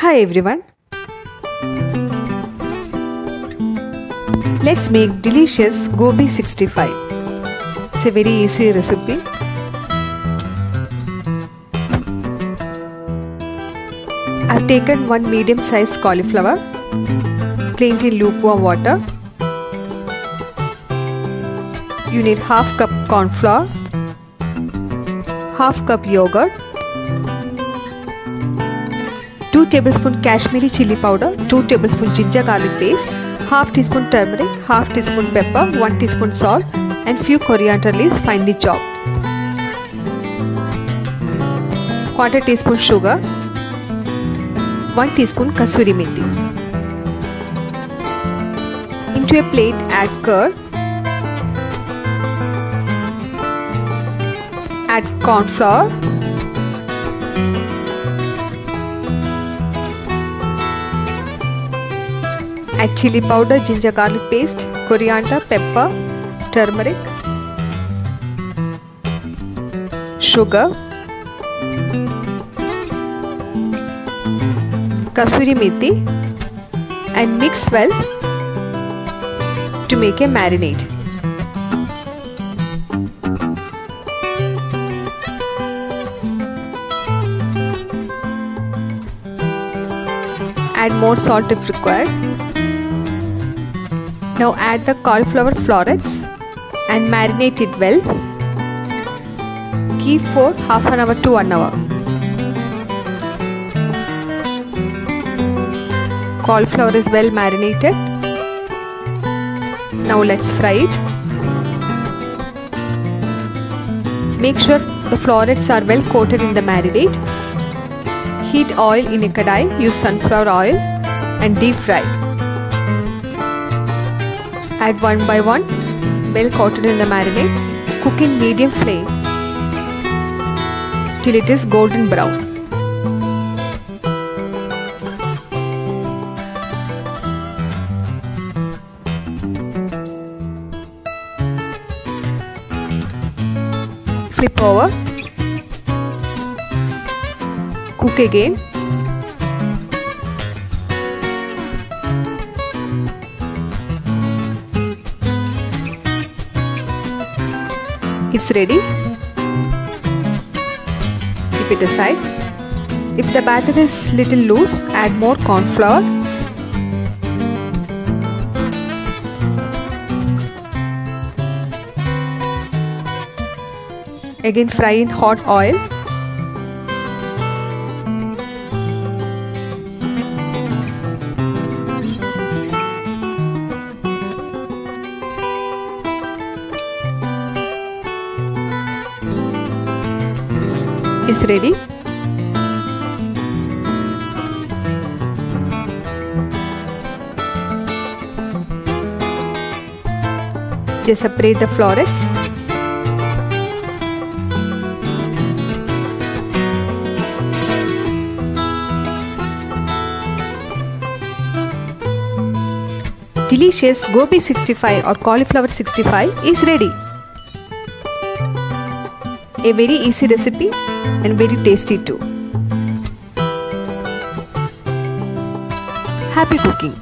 Hi everyone. Let's make delicious gobi 65. It's a very easy recipe. I've taken one medium sized cauliflower, in lukewarm water. You need half cup corn flour, half cup yogurt, 2 tablespoon Kashmiri chili powder, 2 tablespoon ginger garlic paste, half teaspoon turmeric, half teaspoon pepper, 1 teaspoon salt and few coriander leaves finely chopped. Quarter teaspoon sugar, 1 teaspoon kasuri methi. Into a plate add curd, add corn flour, add chilli powder ginger garlic paste coriander pepper turmeric sugar kasuri methi and mix well to make a marinate Add more salt if required. Now add the cauliflower florets and marinate it well. Keep for half an hour to 1 hour. Cauliflower is well marinated. Now let's fry it. Make sure the florets are well coated in the marinade. Heat oil in a kadai, use sunflower oil and deep fry. Add one by one, well coated in the marinade. Cook in medium flame till it is golden brown. Flip over. Cook again. It's ready. Keep it aside. If the batter is little loose, add more corn flour. Again fry in hot oil. It's ready. Just separate the florets. Delicious gobi 65 or cauliflower 65 is ready. A very easy recipe and very tasty too. Happy cooking!